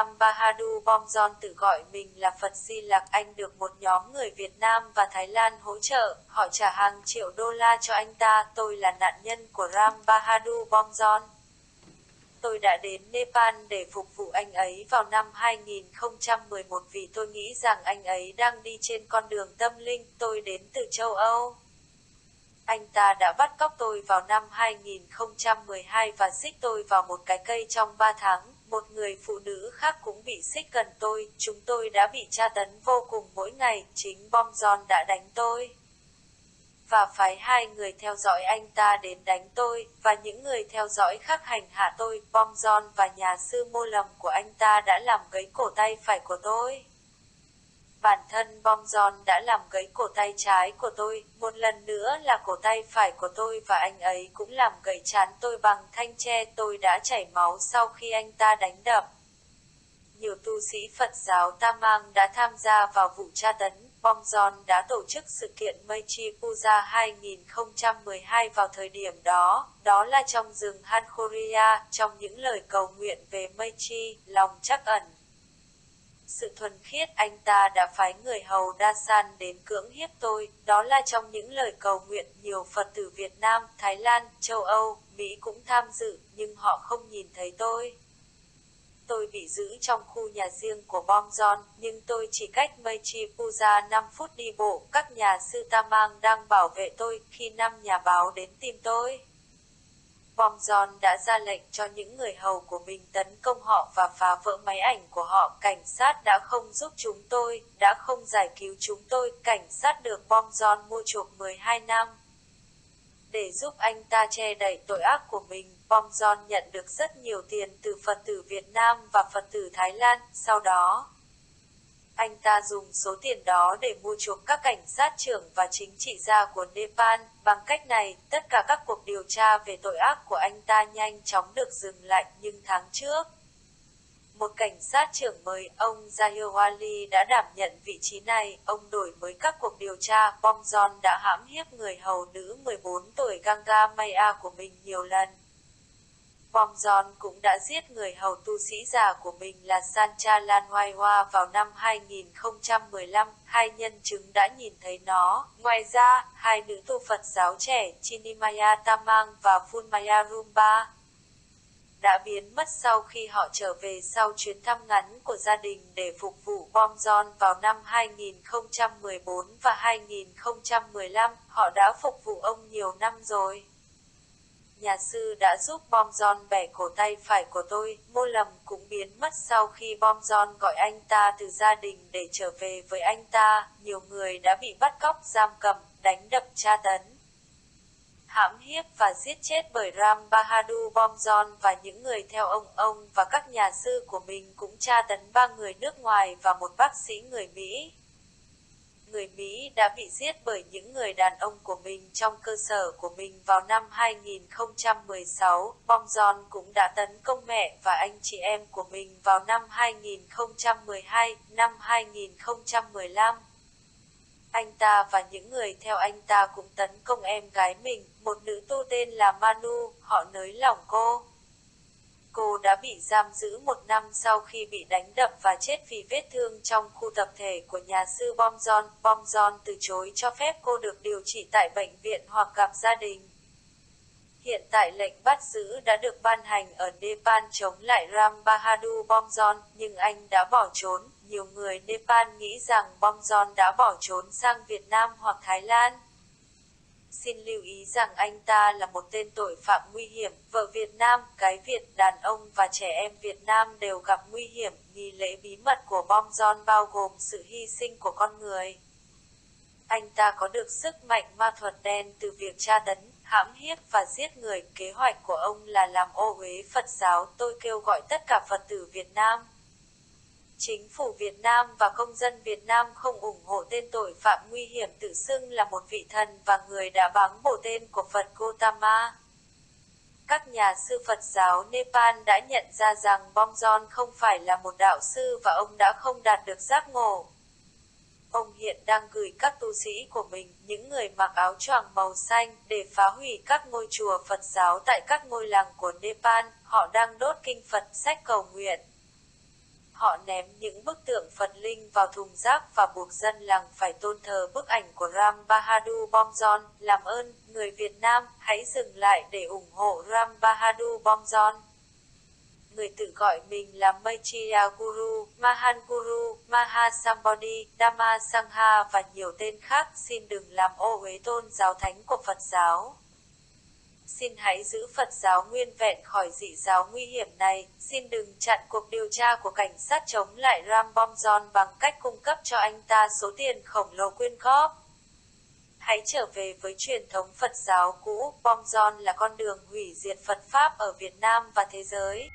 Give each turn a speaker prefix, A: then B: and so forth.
A: Ram Bahadur Bomjon tự gọi mình là Phật Di Lạc Anh được một nhóm người Việt Nam và Thái Lan hỗ trợ, họ trả hàng triệu đô la cho anh ta, tôi là nạn nhân của Ram Bahadur Bomjon. Tôi đã đến Nepal để phục vụ anh ấy vào năm 2011 vì tôi nghĩ rằng anh ấy đang đi trên con đường tâm linh, tôi đến từ châu Âu. Anh ta đã bắt cóc tôi vào năm 2012 và xích tôi vào một cái cây trong 3 tháng. Một người phụ nữ khác cũng bị xích gần tôi, chúng tôi đã bị tra tấn vô cùng mỗi ngày, chính bom giòn đã đánh tôi. Và phái hai người theo dõi anh ta đến đánh tôi, và những người theo dõi khác hành hạ tôi, bom giòn và nhà sư mô lầm của anh ta đã làm gãy cổ tay phải của tôi. Bản thân bom giòn đã làm gãy cổ tay trái của tôi, một lần nữa là cổ tay phải của tôi và anh ấy cũng làm gãy chán tôi bằng thanh tre tôi đã chảy máu sau khi anh ta đánh đập. Nhiều tu sĩ Phật giáo Tam Mang đã tham gia vào vụ tra tấn, bom giòn đã tổ chức sự kiện Meiji Puja 2012 vào thời điểm đó, đó là trong rừng Hankoria, trong những lời cầu nguyện về Meiji, lòng chắc ẩn sự thuần khiết anh ta đã phái người hầu đa san đến cưỡng hiếp tôi, đó là trong những lời cầu nguyện nhiều Phật tử Việt Nam, Thái Lan, châu Âu, Mỹ cũng tham dự, nhưng họ không nhìn thấy tôi. Tôi bị giữ trong khu nhà riêng của Bom John, nhưng tôi chỉ cách Meiji Puja 5 phút đi bộ, các nhà sư Tamang đang bảo vệ tôi khi năm nhà báo đến tìm tôi. Bom John đã ra lệnh cho những người hầu của mình tấn công họ và phá vỡ máy ảnh của họ. Cảnh sát đã không giúp chúng tôi, đã không giải cứu chúng tôi. Cảnh sát được Bom John mua chuộc 12 năm. Để giúp anh ta che đẩy tội ác của mình, Bom John nhận được rất nhiều tiền từ Phật tử Việt Nam và Phật tử Thái Lan. Sau đó, anh ta dùng số tiền đó để mua chuộc các cảnh sát trưởng và chính trị gia của Nepal. Bằng cách này, tất cả các cuộc điều tra về tội ác của anh ta nhanh chóng được dừng lại. Nhưng tháng trước, một cảnh sát trưởng mới, ông Zahirwali đã đảm nhận vị trí này. Ông đổi mới các cuộc điều tra. Bom John đã hãm hiếp người hầu nữ 14 tuổi Ganga Maya của mình nhiều lần. Bom Giòn cũng đã giết người hầu tu sĩ già của mình là Sancha Lan Hoai Hoa vào năm 2015, hai nhân chứng đã nhìn thấy nó. Ngoài ra, hai nữ tu Phật giáo trẻ Chinimaya Tamang và Phunmaya Rumba đã biến mất sau khi họ trở về sau chuyến thăm ngắn của gia đình để phục vụ Bom John vào năm 2014 và 2015. Họ đã phục vụ ông nhiều năm rồi nhà sư đã giúp bom John bẻ cổ tay phải của tôi, mô lầm cũng biến mất sau khi bom John gọi anh ta từ gia đình để trở về với anh ta, nhiều người đã bị bắt cóc giam cầm, đánh đập tra tấn. Hãm hiếp và giết chết bởi Ram Bahadur Bom John và những người theo ông. Ông và các nhà sư của mình cũng tra tấn ba người nước ngoài và một bác sĩ người Mỹ người Mỹ đã bị giết bởi những người đàn ông của mình trong cơ sở của mình vào năm 2016. Bom John cũng đã tấn công mẹ và anh chị em của mình vào năm 2012, năm 2015. Anh ta và những người theo anh ta cũng tấn công em gái mình, một nữ tu tên là Manu, họ nới lỏng cô. Cô đã bị giam giữ một năm sau khi bị đánh đập và chết vì vết thương trong khu tập thể của nhà sư Bom John. Bom John từ chối cho phép cô được điều trị tại bệnh viện hoặc gặp gia đình. Hiện tại lệnh bắt giữ đã được ban hành ở Nepal chống lại Ram Bahadur Bom John, nhưng anh đã bỏ trốn. Nhiều người Nepal nghĩ rằng Bom John đã bỏ trốn sang Việt Nam hoặc Thái Lan. Xin lưu ý rằng anh ta là một tên tội phạm nguy hiểm, vợ Việt Nam, cái Việt, đàn ông và trẻ em Việt Nam đều gặp nguy hiểm, nghi lễ bí mật của bom John bao gồm sự hy sinh của con người. Anh ta có được sức mạnh ma thuật đen từ việc tra tấn, hãm hiếp và giết người. Kế hoạch của ông là làm ô uế Phật giáo. Tôi kêu gọi tất cả Phật tử Việt Nam, Chính phủ Việt Nam và công dân Việt Nam không ủng hộ tên tội phạm nguy hiểm tự xưng là một vị thần và người đã báng bổ tên của Phật Gautama. Các nhà sư Phật giáo Nepal đã nhận ra rằng Bom John không phải là một đạo sư và ông đã không đạt được giác ngộ. Ông hiện đang gửi các tu sĩ của mình, những người mặc áo choàng màu xanh, để phá hủy các ngôi chùa Phật giáo tại các ngôi làng của Nepal. Họ đang đốt kinh Phật sách cầu nguyện. Họ ném những bức tượng Phật linh vào thùng rác và buộc dân làng phải tôn thờ bức ảnh của Ram Bahadur Bomjon. Làm ơn, người Việt Nam, hãy dừng lại để ủng hộ Ram Bahadur Bomjon người tự gọi mình là Maitreya Guru, Mahan Guru, Mahasambodhi, Dhamma Sangha và nhiều tên khác xin đừng làm ô uế tôn giáo thánh của Phật giáo. Xin hãy giữ Phật giáo nguyên vẹn khỏi dị giáo nguy hiểm này, xin đừng chặn cuộc điều tra của cảnh sát chống lại Ram Bom John bằng cách cung cấp cho anh ta số tiền khổng lồ quyên góp. Hãy trở về với truyền thống Phật giáo cũ, Bom John là con đường hủy diệt Phật Pháp ở Việt Nam và thế giới.